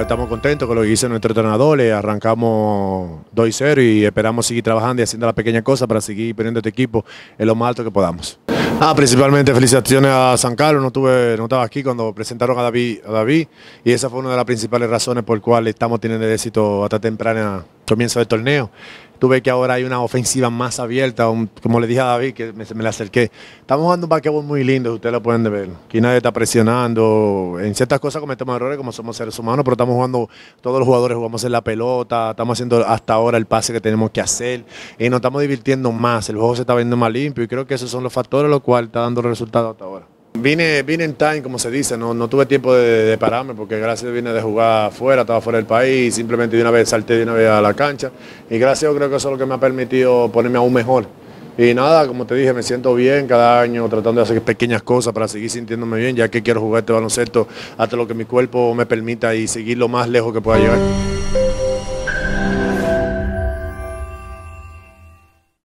estamos contentos con lo que hizo nuestro entrenador, le arrancamos 2-0 y esperamos seguir trabajando y haciendo la pequeña cosa para seguir poniendo este equipo en lo más alto que podamos. Ah, principalmente felicitaciones a San Carlos, no, tuve, no estaba aquí cuando presentaron a David, David y esa fue una de las principales razones por cuales estamos teniendo éxito hasta temprana comienzo del torneo. Tuve que ahora hay una ofensiva más abierta, como le dije a David, que me, me le acerqué. Estamos jugando un basquetbol muy lindo, ustedes lo pueden ver. Aquí nadie está presionando. En ciertas cosas cometemos errores como somos seres humanos, pero estamos jugando, todos los jugadores jugamos en la pelota, estamos haciendo hasta ahora el pase que tenemos que hacer y nos estamos divirtiendo más. El juego se está viendo más limpio y creo que esos son los factores los cuales está dando resultados hasta ahora. Vine, vine en time, como se dice, no, no tuve tiempo de, pararme porque gracias vine de jugar fuera, estaba fuera del país, simplemente de una vez salté de una vez a la cancha y gracias creo que eso es lo que me ha permitido ponerme aún mejor. Y nada, como te dije, me siento bien cada año tratando de hacer pequeñas cosas para seguir sintiéndome bien, ya que quiero jugar este baloncesto hasta lo que mi cuerpo me permita y seguir lo más lejos que pueda llegar.